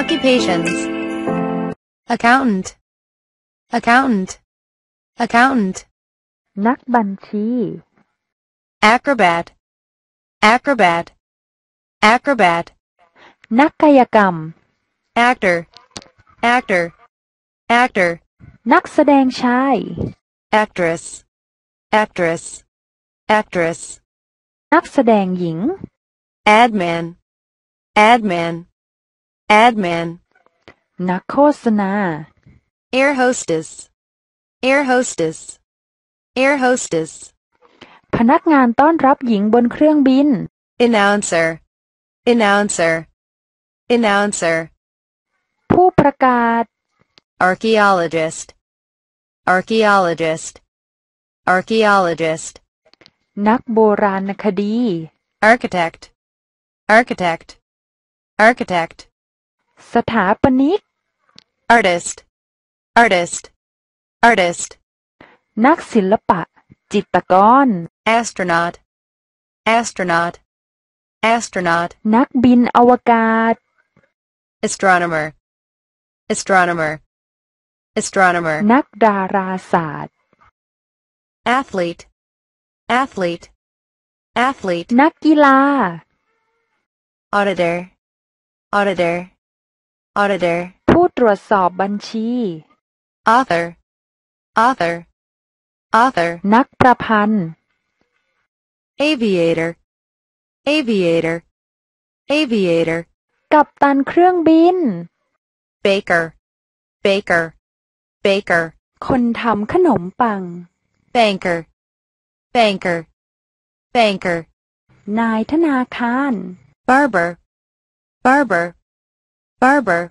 Occupations. Accountant. Accountant. Accountant. นักบัญชี Acrobat. Acrobat. Acrobat. นักกายกรรม Actor. Actor. Actor. นักแสดงชาย Actress. Actress. Actress. นักแสดงหญิง Adman. Adman. Adman. นักโฆษณา Air hostess. Air hostess. Air hostess. พนักงานต้อนรับหญิงบนเครื่องบิน Announcer. Announcer. Announcer. ผู้ประกาศ Archaeologist. Archaeologist. Archaeologist. นักโบราณคดี Architect. Architect. Architect. สถาปนิก Artist. Artist. Artist. นักศิลปะ จิตรกร Astronaut. Astronaut. Astronaut. นักบินอวกาศ Astronomer. Astronomer. Astronomer. นักดาราศาสตร์ Athlete. Athlete. Athlete. นักกีฬา Auditor. Auditor. Auditor. ผู้ตรวจสอบบัญชี Author. Author. Author. นักประพันธ์ Aviator. Aviator. Aviator. กัปตันเครื่องบิน Baker. Baker. Baker. คนทำขนมปัง Banker. Banker. Banker. นายธนาคาร Barber. Barber. Barber.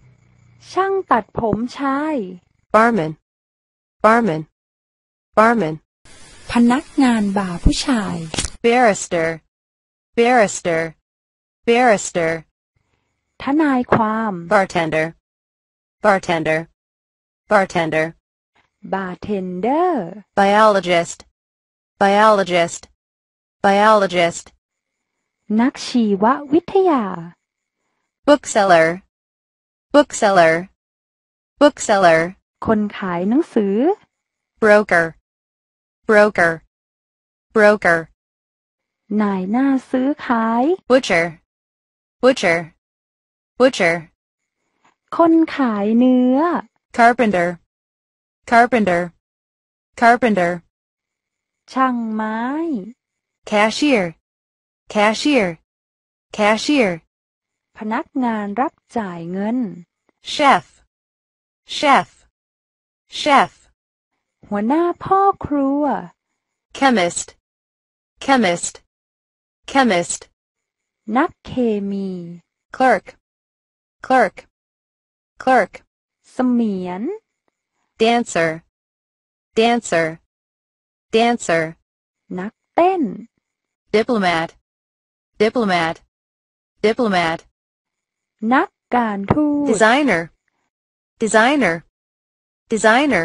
ช่างตัดผมชาย Barman. Barman. Barman. พนักงานบาร์ผู้ชาย Barrister. Barrister. Barrister. ทนายความ Bartender. Bartender. Bartender. บาร์เทนเดอร์ Biologist. Biologist. Biologist. นักชีววิทยา Bookseller. Bookseller. Bookseller. คนขายหนังสือ Broker. Broker. Broker. นายหน้าซื้อขาย Butcher. Butcher. Butcher. คนขายเนื้อ Carpenter. Carpenter. Carpenter. ช่างไม้ Cashier. Cashier. Cashier. พนักงานรับจ่ายเงิน Chef. Chef. Chef. หัวหน้าพ่อครัว Chemist. Chemist. Chemist. นักเคมี Clerk. Clerk. Clerk. เสมียน Dancer. Dancer. Dancer. นักเต้น Diplomat. Diplomat. Diplomat. นักการทูต Designer. Designer. Designer.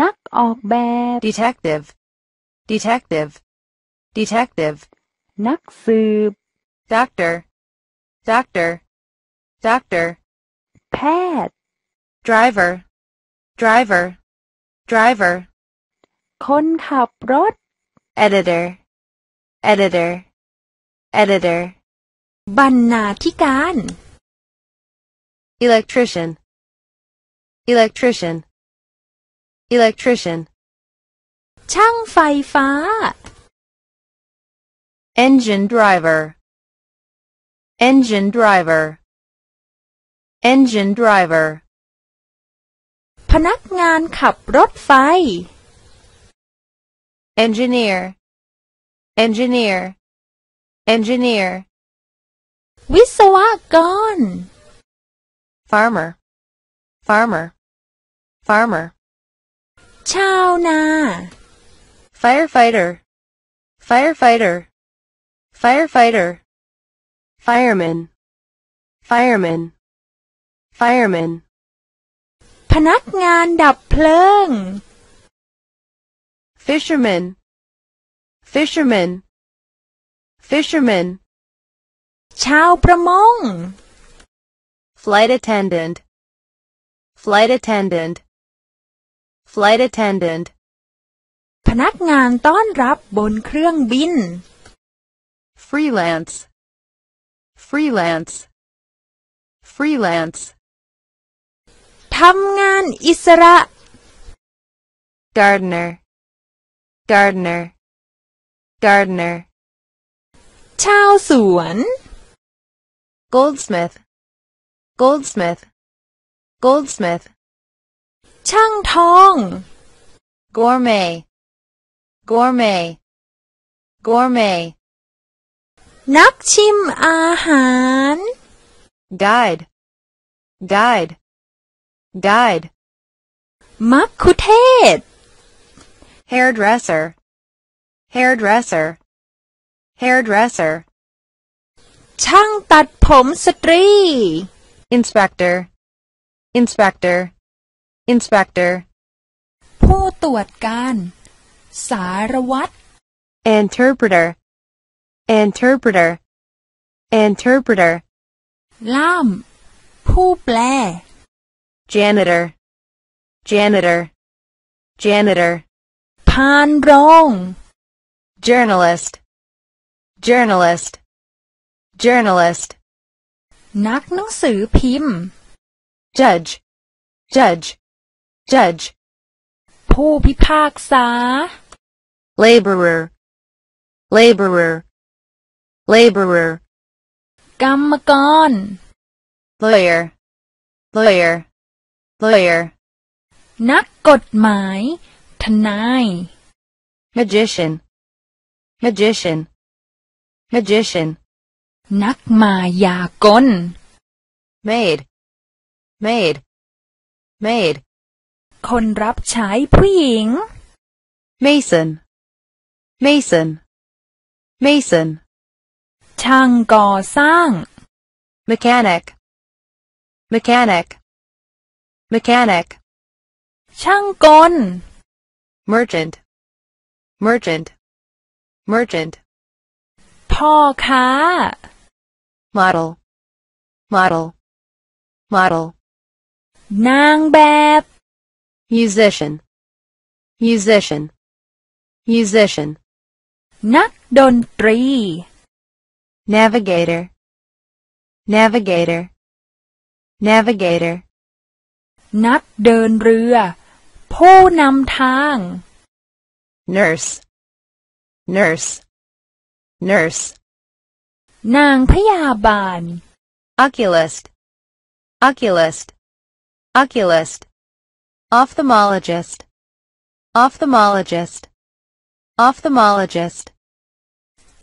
นักออกแบบ Detective. Detective. Detective. นักสืบ Doctor. Doctor. Doctor. แพทย์ Driver. Driver. Driver. คนขับรถ Editor. Editor. Editor. บรรณาธิการ Electrician. Electrician. Electrician. ช่างไฟฟ้า Engine driver. Engine driver. Engine driver. พนักงานขับรถไฟ Engineer. Engineer. Engineer. วิศวกร Farmer. Farmer. Farmer. ชาวนา Firefighter. Firefighter. Firefighter. Fireman. Fireman. Fireman. พนักงานดับเพลิง Fisherman. Fisherman. Fisherman. ชาวประมง flight attendant, flight attendant, flight attendant, พนักงานต้อนรับบนเครื่องบิน freelance, freelance, freelance, ทำงานอิสระ gardener, gardener, gardener, ชาวสวน goldsmith, goldsmith, goldsmith, ช่างทอง gourmet, gourmet, gourmet, นักชิมอาหาร guide, guide, guide, มักคุเทศ hairdresser, hairdresser, hairdresser, ช่างตัดผมสตรี inspector, inspector, inspector, ผู้ตรวจการ สารวัตร interpreter, interpreter, interpreter, ล่าม ผู้แปล janitor, janitor, janitor, พานโรง journalist, journalist, journalist, นักหนังสือพิมพ์ judge, judge, judge, ผู้พิพากษา laborer, laborer, laborer, กรรมกร lawyer, lawyer, lawyer, นักกฎหมาย ทนาย magician, magician, magician, นักมายากล maid, maid, maid, คนรับใช้ผู้หญิง mason, mason, mason, ช่างก่อสร้าง mechanic, mechanic, mechanic, ช่างกล merchant, merchant, merchant, พ่อค้า model, model, model, นางแบบ musician, musician, musician, นักดนตรี navigator, navigator, navigator, นักเดินเรือ ผู้นำทาง nurse, nurse, nurse, นางพยาบาล oculist, oculist, oculist, ophthalmologist, ophthalmologist, ophthalmologist,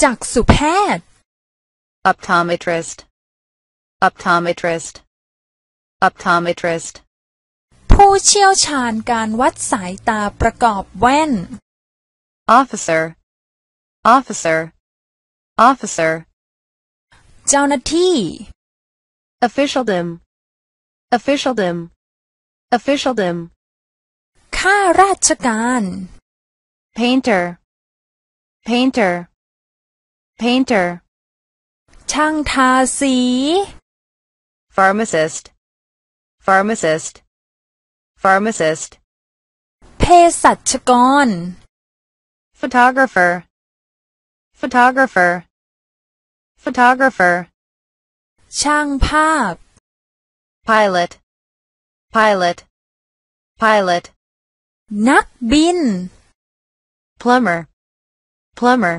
จักษุแพทย์ optometrist, optometrist, optometrist, ผู้เชี่ยวชาญการวัดสายตาประกอบแว่น officer, officer, officer, เจ้าหน้าที่ officialdom, officialdom, officialdom, ข้าราชการ painter, painter, painter, ช่างทาสี pharmacist, pharmacist, pharmacist, เภสัชกร photographer, photographer, photographer, ช่างภาพ pilot, pilot, pilot, นักบิน plumber, plumber,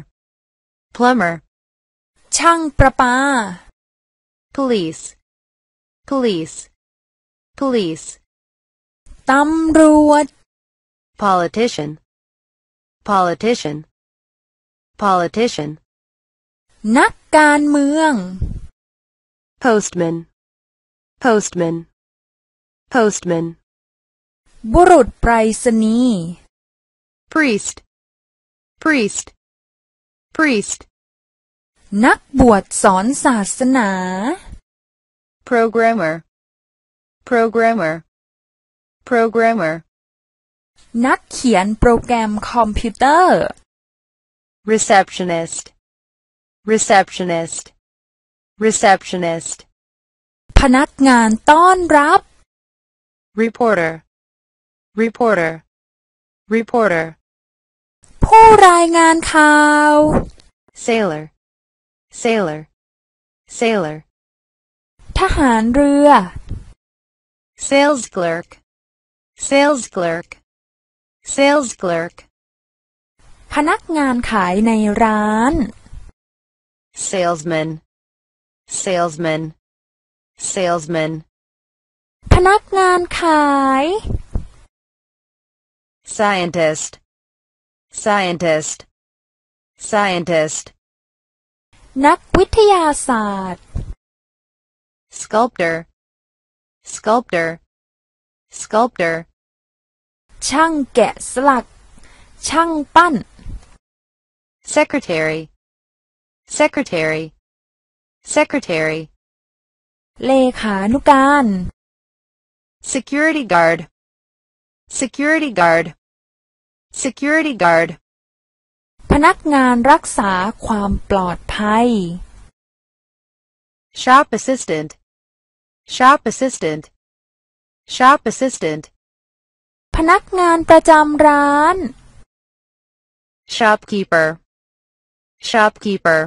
plumber, ช่างประปา police, police, police, ตำรวจ politician, politician, politician, นักการเมือง postman, postman, postman, บุรุษไปรษณีย์ priest, priest, priest, นักบวชสอนศาสนา programmer, programmer, programmer, นักเขียนโปรแกรมคอมพิวเตอร์ receptionist, receptionist, receptionist, พนักงานต้อนรับ reporter, reporter, reporter, ผู้รายงานข่าว sailor, sailor, sailor, ทหารเรือ sales clerk, sales clerk, sales clerk, พนักงานขายในร้าน salesman, salesman, salesman, พนักงานขาย scientist, scientist, scientist, นักวิทยาศาสตร์ sculptor, sculptor, sculptor, ช่างแกะสลัก ช่างปั้น secretary, secretary, secretary, เลขานุการ security guard, security guard, security guard, พนักงานรักษาความปลอดภัย shop assistant, shop assistant, shop assistant, พนักงานประจำร้าน shopkeeper, shopkeeper,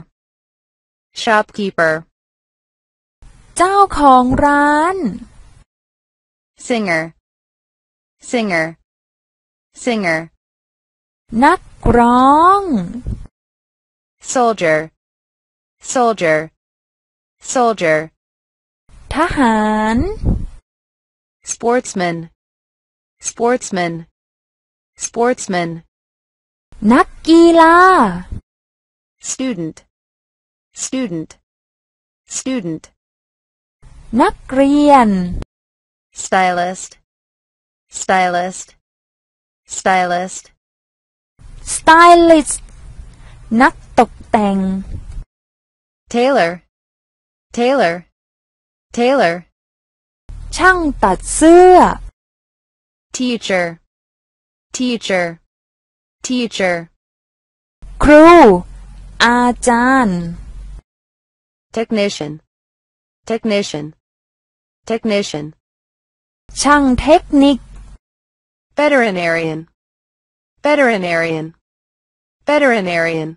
shopkeeper, เจ้าของร้าน singer, singer, singer, นักร้อง soldier, soldier, soldier, ทหาร sportsman, sportsman, sportsman, นักกีฬา student, student, student, นักเรียน stylist, stylist, stylist, สไตลิสต์ นักตกแต่ง tailor, tailor, tailor, ช่างตัดเสื้อ teacher, teacher, teacher, ครู อาจารย์ technician, technician, technician, ช่างเทคนิค veterinarian, veterinarian, veterinarian,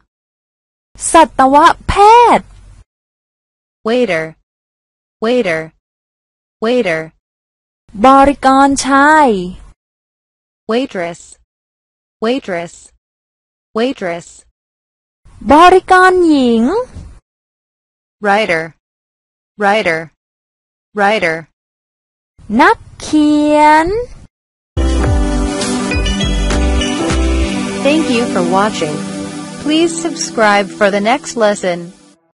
สัตวแพทย์ waiter, waiter, waiter, บริกรชาย waitress, waitress, waitress, บริกรหญิง writer, writer, writer. นักเขียน Thank you for watching. Please subscribe for the next lesson.